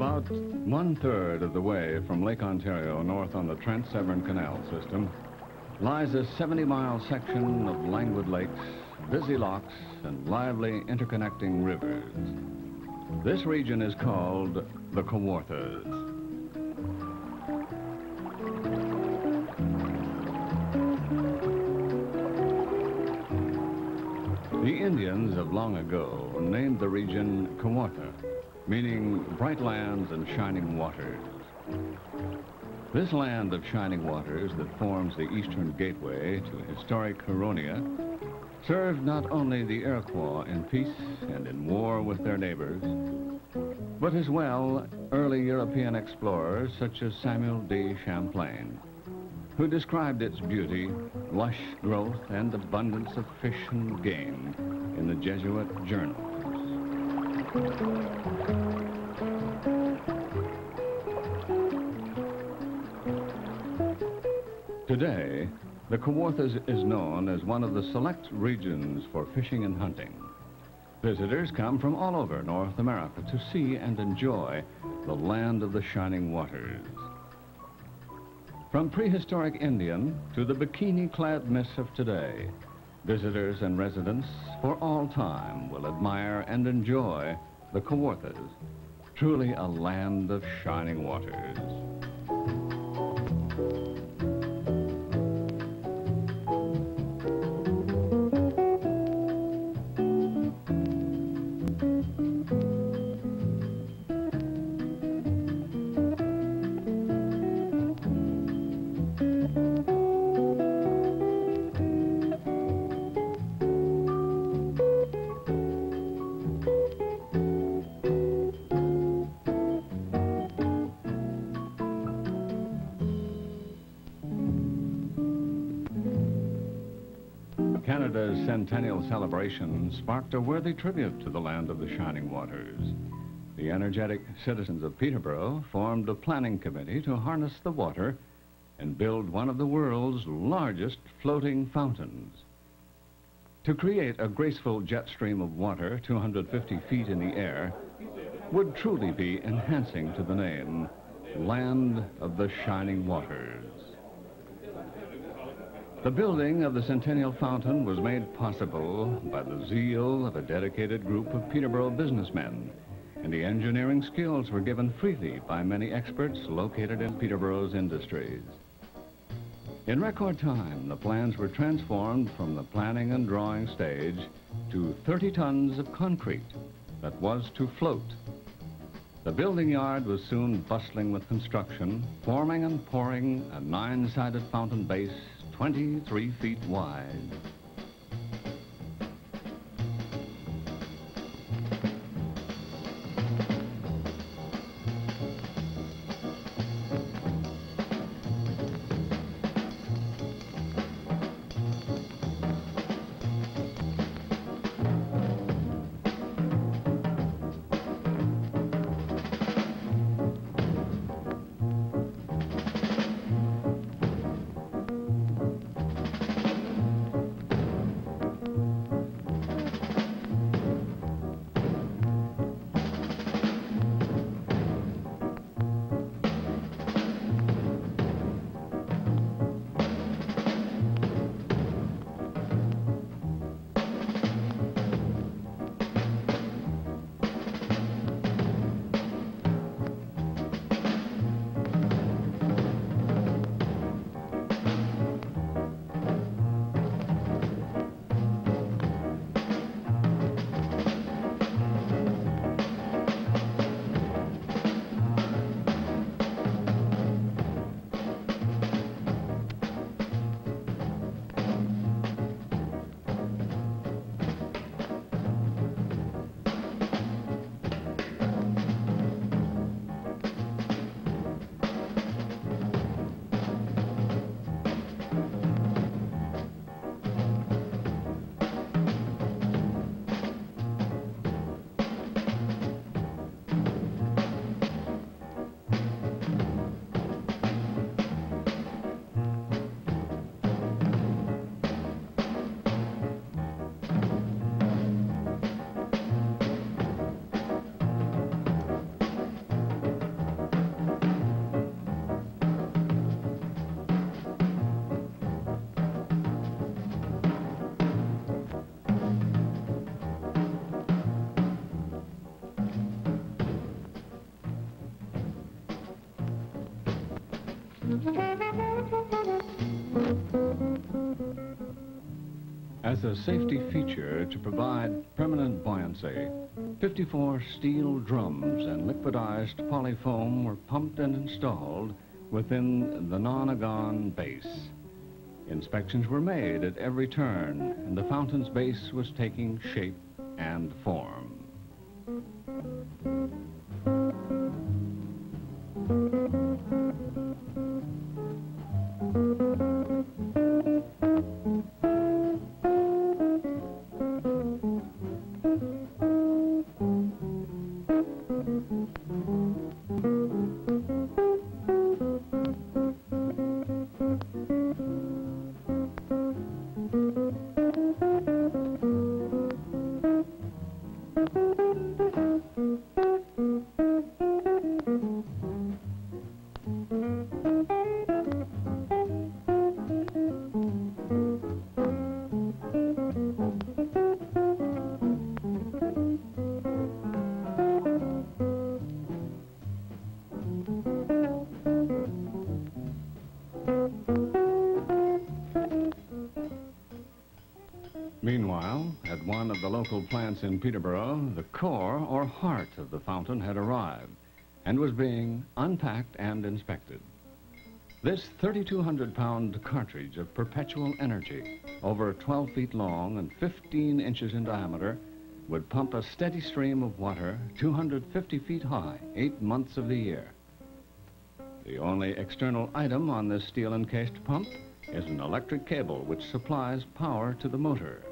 About one third of the way from Lake Ontario north on the Trent Severn Canal system lies a 70 mile section of languid lakes, busy locks, and lively interconnecting rivers. This region is called the Kawarthas. The Indians of long ago named the region Kawartha, meaning bright lands and shining waters. This land of shining waters that forms the eastern gateway to historic Huronia served not only the Iroquois in peace and in war with their neighbors, but as well early European explorers such as Samuel de Champlain, who described its beauty, lush growth, and abundance of fish and game in the Jesuit journals. Today, the Kawarthas is known as one of the select regions for fishing and hunting. Visitors come from all over North America to see and enjoy the land of the shining waters. From prehistoric Indian to the bikini-clad miss of today, visitors and residents for all time will admire and enjoy the Kawarthas, truly a land of shining waters. Centennial celebration sparked a worthy tribute to the land of the shining waters. The energetic citizens of Peterborough formed a planning committee to harness the water and build one of the world's largest floating fountains. To create a graceful jet stream of water 250 feet in the air would truly be enhancing to the name, Land of the Shining Waters. The building of the Centennial Fountain was made possible by the zeal of a dedicated group of Peterborough businessmen, and the engineering skills were given freely by many experts located in Peterborough's industries. In record time, the plans were transformed from the planning and drawing stage to 30 tons of concrete that was to float. The building yard was soon bustling with construction, forming and pouring a nine-sided fountain base 23 feet wide. As a safety feature to provide permanent buoyancy, 54 steel drums and liquidized polyfoam were pumped and installed within the Nonagon base. Inspections were made at every turn, and the fountain's base was taking shape and form. Meanwhile, at one of the local plants in Peterborough, the core or heart of the fountain had arrived and was being unpacked and inspected. This 3,200 pound cartridge of perpetual energy, over 12 feet long and 15 inches in diameter, would pump a steady stream of water 250 feet high, eight months of the year. The only external item on this steel encased pump is an electric cable which supplies power to the motor.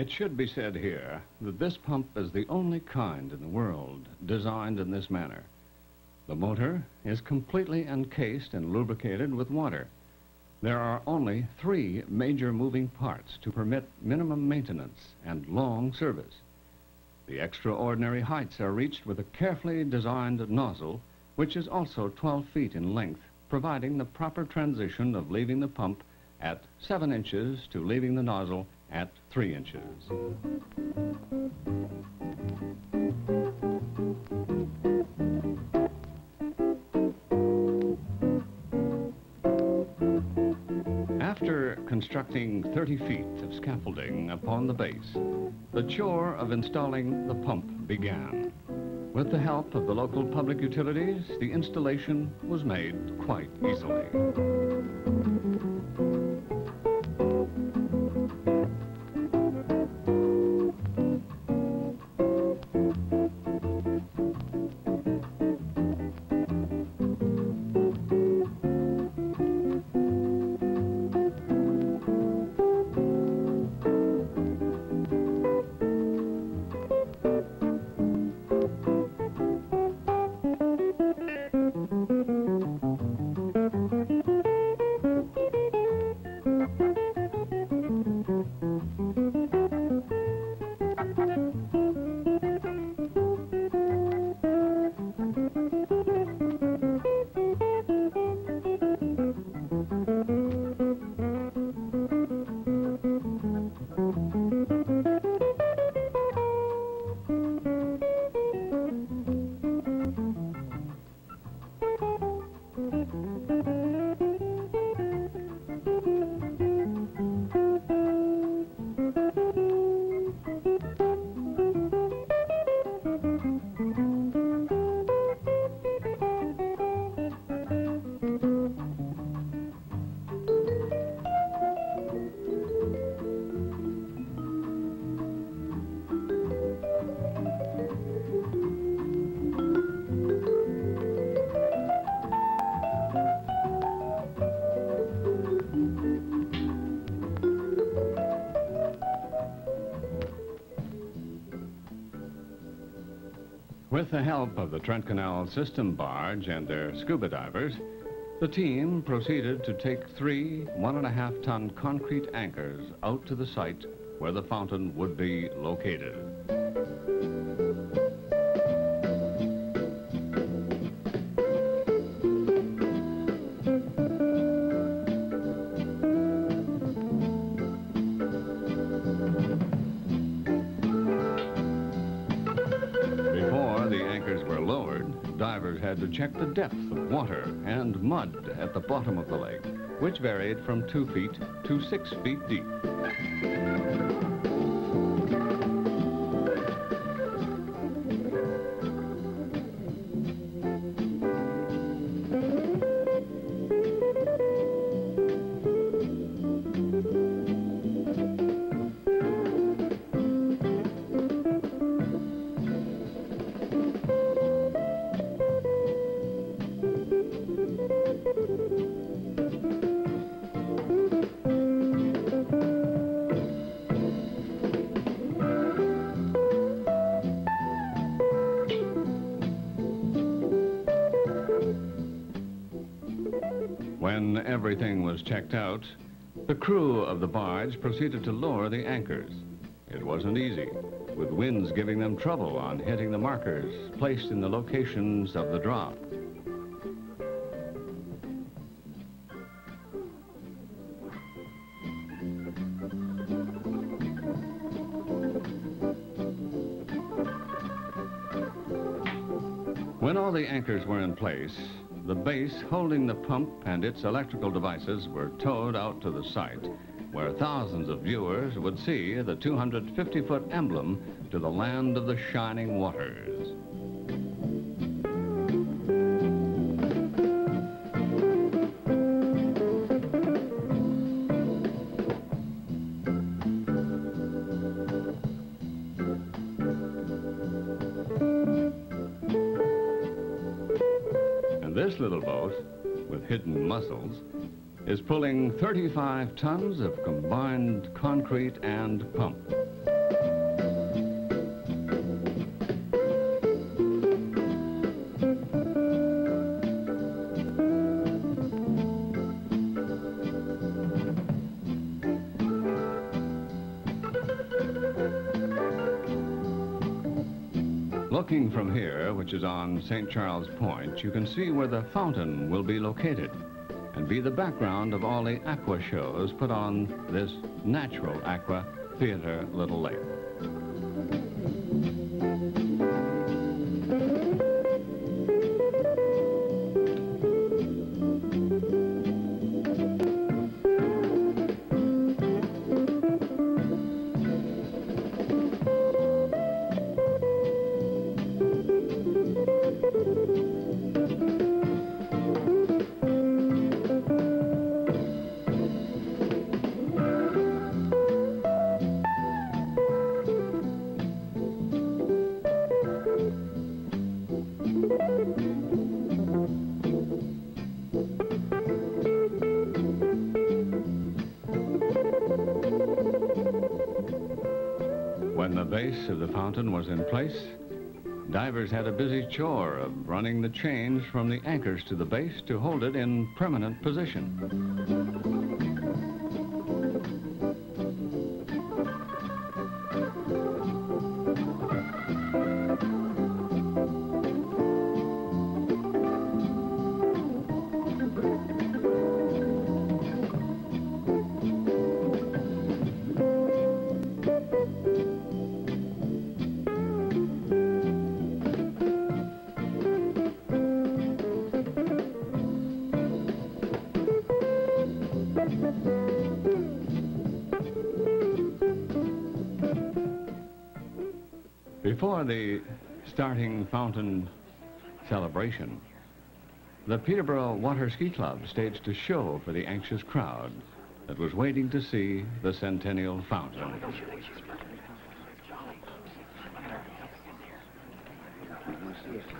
It should be said here that this pump is the only kind in the world designed in this manner. The motor is completely encased and lubricated with water. There are only three major moving parts to permit minimum maintenance and long service. The extraordinary heights are reached with a carefully designed nozzle, which is also 12 feet in length, providing the proper transition of leaving the pump at 7 inches to leaving the nozzle at 3 inches. After constructing 30 feet of scaffolding upon the base, the chore of installing the pump began. With the help of the local public utilities, the installation was made quite easily. With the help of the Trent Canal System barge and their scuba divers, the team proceeded to take three one and a half ton concrete anchors out to the site where the fountain would be located. Check the depth of water and mud at the bottom of the lake, which varied from two feet to six feet deep. When everything was checked out, the crew of the barge proceeded to lower the anchors. It wasn't easy, with winds giving them trouble on hitting the markers placed in the locations of the drop. When all the anchors were in place, the base holding the pump and its electrical devices were towed out to the site, where thousands of viewers would see the 250-foot emblem to the land of the shining waters. Is pulling 35 tons of combined concrete and pump. Looking from here, which is on St. Charles Point, you can see where the fountain will be located be the background of all the aqua shows put on this natural aqua theater Little Lake. Base of the fountain was in place, divers had a busy chore of running the chains from the anchors to the base to hold it in permanent position. the starting fountain celebration, the Peterborough Water Ski Club staged a show for the anxious crowd that was waiting to see the Centennial Fountain. Thank you.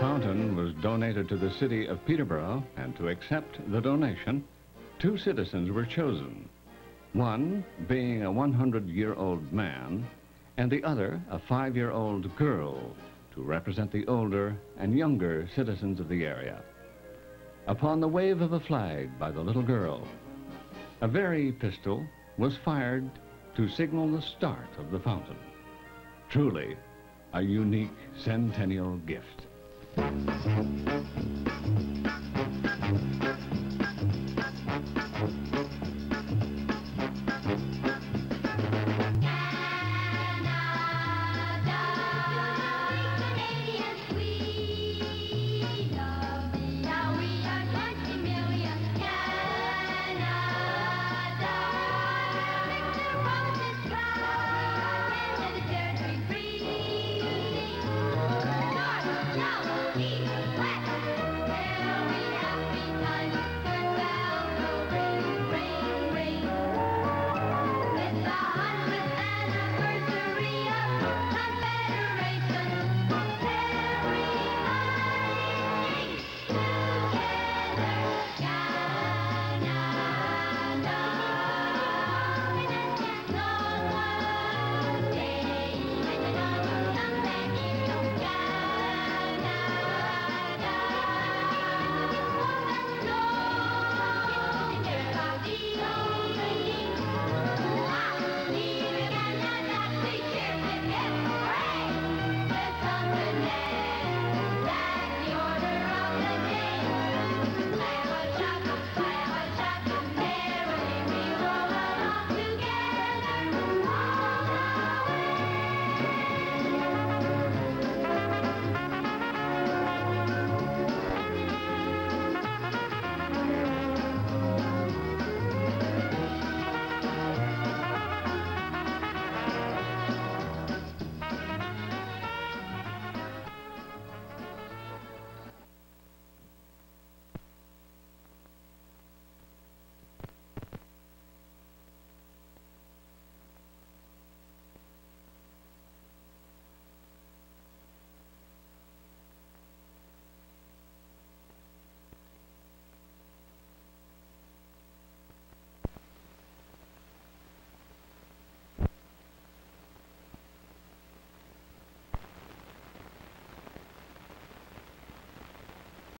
Fountain was donated to the city of Peterborough, and to accept the donation, two citizens were chosen. One being a 100-year-old man, and the other a five-year-old girl to represent the older and younger citizens of the area. Upon the wave of a flag by the little girl, a Very pistol was fired to signal the start of the fountain. Truly, a unique centennial gift. Thank you.